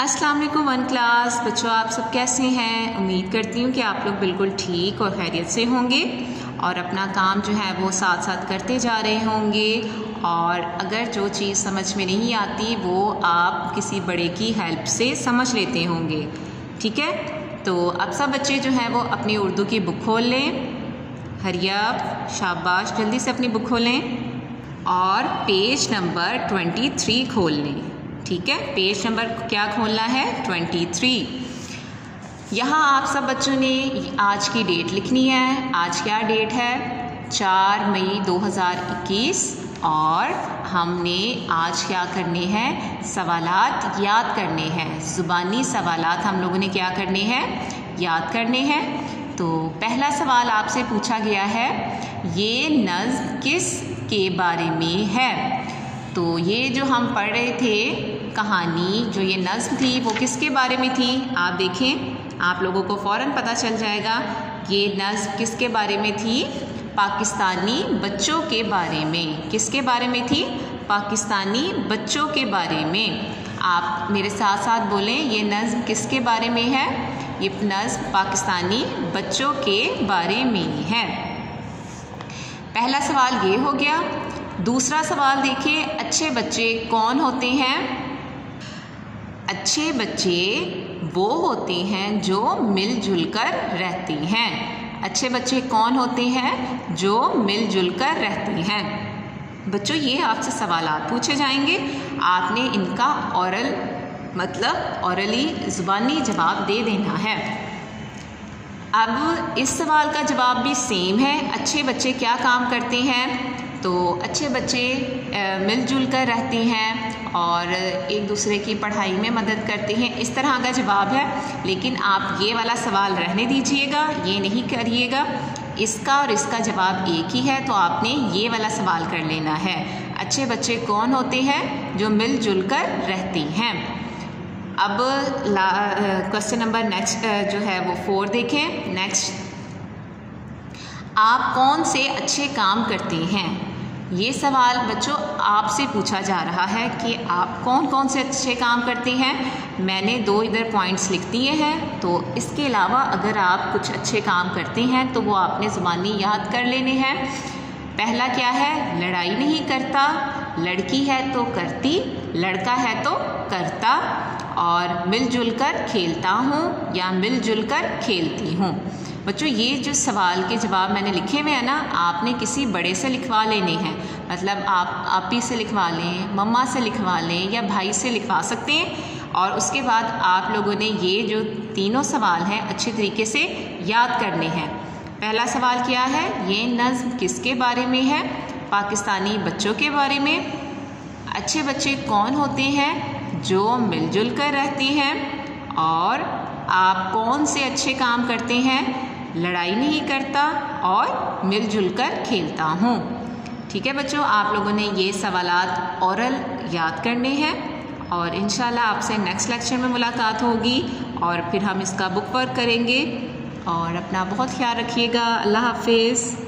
अस्सलाम वालेकुम, one class. बच्चों, आप सब कैसे हैं? उम्मीद करती हूँ कि आप लोग बिल्कुल ठीक और खैरियत से होंगे और अपना काम जो है वो साथ साथ करते जा रहे होंगे। और अगर जो चीज़ समझ में नहीं आती, वो आप किसी बड़े की हेल्प से समझ लेते होंगे। ठीक है? तो अब सब बच्चे जो हैं वो अपनी उर्दू की बुक खोल लें। हरिया शाबाश, जल्दी से अपनी बुक खोलें। और पेज नंबर ट्वेंटी थ्री खोल लें। ठीक है? पेज नंबर क्या खोलना है? ट्वेंटी थ्री यहाँ आप सब बच्चों ने आज की डेट लिखनी है। आज क्या डेट है? चार मई 2021 और हमने आज क्या करने हैं? सवालात याद करने हैं। ज़ुबानी सवालात हम लोगों ने क्या करने हैं? याद करने हैं। तो पहला सवाल आपसे पूछा गया है, ये नज़ किस के बारे में है? तो ये जो हम पढ़ रहे थे कहानी, जो ये नज़म थी, वो किसके बारे में थी, आप देखें। आप लोगों को फ़ौर पता चल जाएगा ये नज़म किसके बारे में थी, पाकिस्तानी बच्चों के बारे में। किसके बारे में थी? पाकिस्तानी बच्चों के बारे में। आप मेरे साथ साथ बोलें, ये नज़म किसके बारे में है? ये नज़म पाकिस्तानी बच्चों के बारे में है। पहला सवाल ये हो गया। दूसरा सवाल देखिए अच्छे बच्चे कौन होते हैं? अच्छे बच्चे वो होते हैं जो मिलजुल कर रहते हैं। अच्छे बच्चे कौन होते हैं? जो मिलजुल कर रहते हैं। बच्चों, ये आपसे सवाल पूछे जाएँगे। आपने इनका औरल मतलब औरली ज़ुबानी जवाब दे देना है। अब इस सवाल का जवाब भी सेम है। अच्छे बच्चे क्या काम करते हैं? तो अच्छे बच्चे मिलजुल कर रहते हैं और एक दूसरे की पढ़ाई में मदद करते हैं। इस तरह का जवाब है, लेकिन आप ये वाला सवाल रहने दीजिएगा, ये नहीं करिएगा। इसका और इसका जवाब एक ही है तो आपने ये वाला सवाल कर लेना है। अच्छे बच्चे कौन होते हैं जो मिलजुल कर रहते हैं? अब क्वेश्चन नंबर नेक्स्ट जो है वो फोर देखें। नेक्स्ट आप कौन से अच्छे काम करते हैं? ये सवाल बच्चों आपसे पूछा जा रहा है कि आप कौन कौन से अच्छे काम करते हैं? मैंने दो इधर पॉइंट्स लिख दिए हैं तो इसके अलावा अगर आप कुछ अच्छे काम करते हैं तो वो आपने ज़ुबानी याद कर लेने हैं। पहला क्या है? लड़ाई नहीं करता। लड़की है तो करती, लड़का है तो करता, और मिलजुल कर खेलता हूँ या मिलजुल कर खेलती हूँ। बच्चों, ये जो सवाल के जवाब मैंने लिखे हुए हैं ना, आपने किसी बड़े से लिखवा लेने हैं। मतलब आप, आपी से लिखवा लें, मम्मा से लिखवा लें या भाई से लिखवा सकते हैं। और उसके बाद आप लोगों ने ये जो तीनों सवाल हैं, अच्छे तरीके से याद करने हैं। पहला सवाल क्या है? ये नज़म किसके बारे में है? पाकिस्तानी बच्चों के बारे में। अच्छे बच्चे कौन होते हैं? जो मिलजुल कर रहते हैं। और आप कौन से अच्छे काम करते हैं? लड़ाई नहीं करता और मिलजुल कर खेलता हूँ। ठीक है बच्चों, आप लोगों ने ये सवालत औरल याद करने हैं और इन आपसे नेक्स्ट लेक्चर में मुलाकात होगी और फिर हम इसका बुक वर्क करेंगे और अपना बहुत ख्याल रखिएगा। अल्लाह हाफिज़।